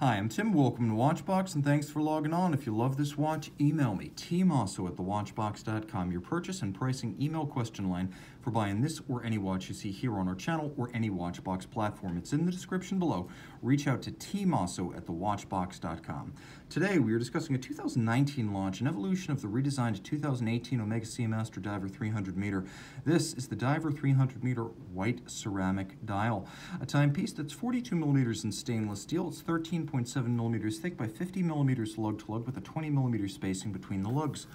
Hi, I'm Tim. Welcome to Watchbox, and thanks for logging on. If you love this watch, email me, tmosso at thewatchbox.com. Your purchase and pricing email question line for buying this or any watch you see here on our channel or any Watchbox platform. It's in the description below. Reach out to tmosso at thewatchbox.com. Today, we are discussing a 2019 launch, an evolution of the redesigned 2018 Omega Seamaster Diver 300 meter. This is the Diver 300 meter white ceramic dial, a timepiece that's 42 millimeters in stainless steel. It's 13.7 millimeters thick by 50 millimeters lug to lug with a 20 millimeter spacing between the lugs.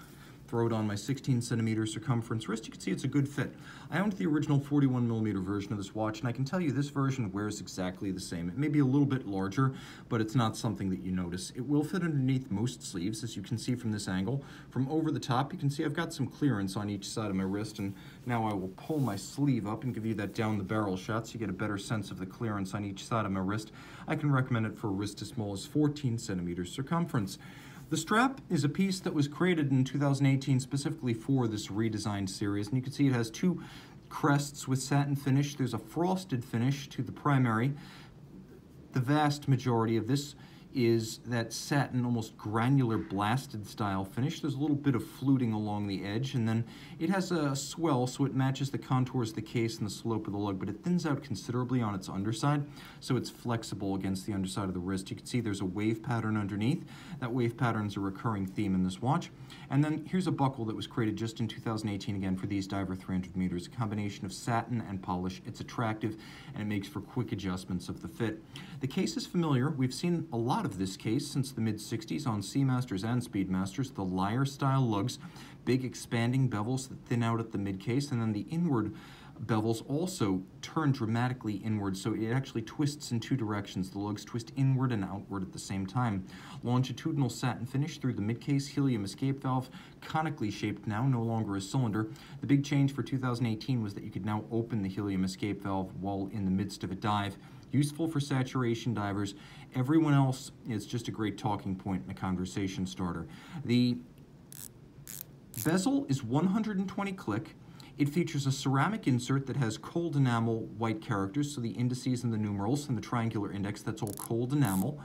Throw it on my 16 centimeter circumference wrist, you can see it's a good fit. I owned the original 41 millimeter version of this watch, and I can tell you this version wears exactly the same. It may be a little bit larger, but it's not something that you notice. It will fit underneath most sleeves, as you can see from this angle. From over the top, you can see I've got some clearance on each side of my wrist, and now I will pull my sleeve up and give you that down the barrel shot so you get a better sense of the clearance on each side of my wrist. I can recommend it for a wrist as small as 14 centimeters circumference. The strap is a piece that was created in 2018 specifically for this redesigned series, and you can see it has two crests with satin finish. There's a frosted finish to the primary. The vast majority of this is that satin, almost granular blasted style finish. There's a little bit of fluting along the edge, and then it has a swell so it matches the contours of the case and the slope of the lug, but it thins out considerably on its underside, so it's flexible against the underside of the wrist. You can see there's a wave pattern underneath. That wave pattern is a recurring theme in this watch. And then here's a buckle that was created just in 2018 again for these Diver 300 meters, a combination of satin and polish. It's attractive, and it makes for quick adjustments of the fit. The case is familiar. We've seen a lot of this case since the mid-60s on Seamasters and Speedmasters, the lyre-style lugs, big expanding bevels that thin out at the mid-case, and then the inward bevels also turn dramatically inward, so it actually twists in two directions. The lugs twist inward and outward at the same time. Longitudinal satin finish through the mid-case helium escape valve, conically shaped now, no longer a cylinder. The big change for 2018 was that you could now open the helium escape valve while in the midst of a dive useful for saturation divers. Everyone else it's just a great talking point and a conversation starter. The bezel is 120 click. It features a ceramic insert that has cold enamel white characters, so the indices and the numerals and the triangular index, that's all cold enamel.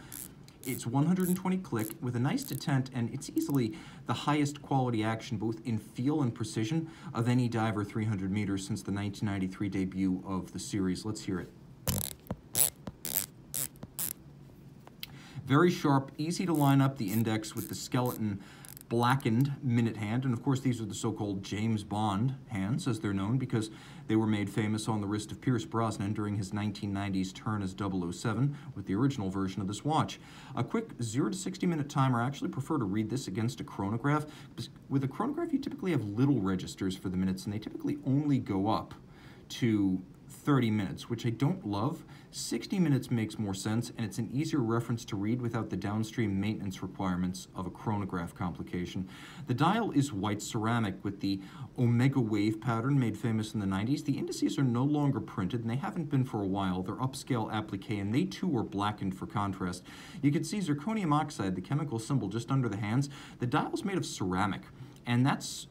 It's 120 click with a nice detent, and it's easily the highest quality action, both in feel and precision, of any diver 300 meters since the 1993 debut of the series. Let's hear it. Very sharp, easy to line up the index with the skeleton blackened minute hand. And of course, these are the so-called James Bond hands, as they're known, because they were made famous on the wrist of Pierce Brosnan during his 1990s turn as 007 with the original version of this watch. A quick 0 to 60 minute timer, I actually prefer to read this against a chronograph. With a chronograph, you typically have little registers for the minutes, and they typically only go up to 30 minutes, which I don't love. 60 minutes makes more sense, and it's an easier reference to read without the downstream maintenance requirements of a chronograph complication. The dial is white ceramic with the Omega wave pattern made famous in the 90s. The indices are no longer printed, and they haven't been for a while. They're upscale applique, and they too are blackened for contrast. You can see zirconium oxide, the chemical symbol just under the hands. The dial's made of ceramic, and that's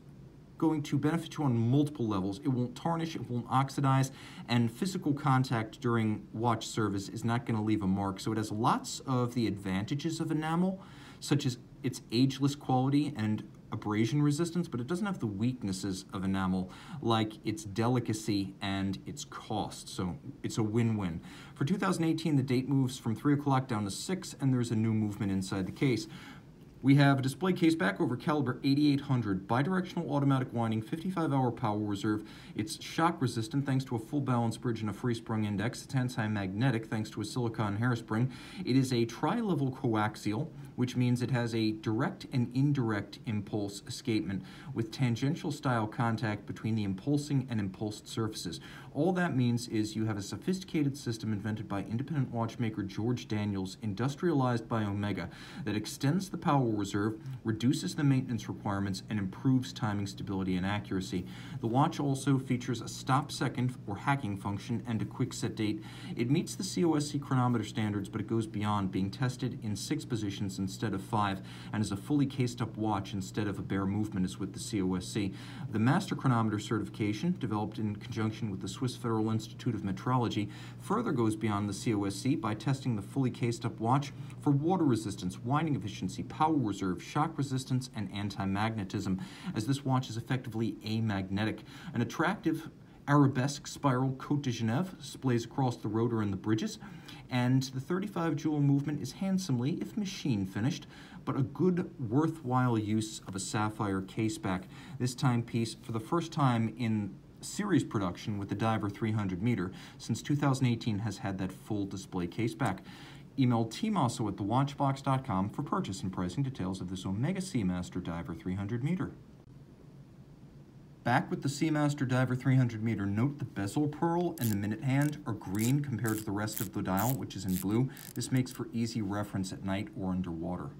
going to benefit you on multiple levels. It won't tarnish, it won't oxidize, and physical contact during watch service is not going to leave a mark. So it has lots of the advantages of enamel, such as its ageless quality and abrasion resistance, but it doesn't have the weaknesses of enamel like its delicacy and its cost. So it's a win-win. For 2018, the date moves from 3 o'clock down to 6, and there's a new movement inside the case. We have a display case back over caliber 8800, bidirectional automatic winding, 55 hour power reserve. It's shock resistant thanks to a full balance bridge and a free sprung index. It's anti-magnetic thanks to a silicon hairspring. It is a tri-level coaxial, which means it has a direct and indirect impulse escapement with tangential style contact between the impulsing and impulsed surfaces. All that means is you have a sophisticated system invented by independent watchmaker George Daniels, industrialized by Omega, that extends the power reserve, reduces the maintenance requirements, and improves timing stability and accuracy. The watch also features a stop second or hacking function and a quick set date. It meets the COSC chronometer standards, but it goes beyond, being tested in six positions and instead of 5 and is a fully cased up watch instead of a bare movement as with the COSC. The Master Chronometer certification, developed in conjunction with the Swiss Federal Institute of Metrology, further goes beyond the COSC by testing the fully cased up watch for water resistance, winding efficiency, power reserve, shock resistance, and anti-magnetism, as this watch is effectively amagnetic. An attractive arabesque spiral Cote de Genève displays across the rotor and the bridges, and the 35 jewel movement is handsomely, if machine finished, but a good, worthwhile use of a sapphire caseback. This timepiece, for the first time in series production with the Diver 300 meter, since 2018 has had that full display caseback. Email tmosso at thewatchbox.com for purchase and pricing details of this Omega Seamaster Diver 300 meter. Back with the Seamaster Diver 300 meter, note the bezel pearl and the minute hand are green compared to the rest of the dial, which is in blue. This makes for easy reference at night or underwater.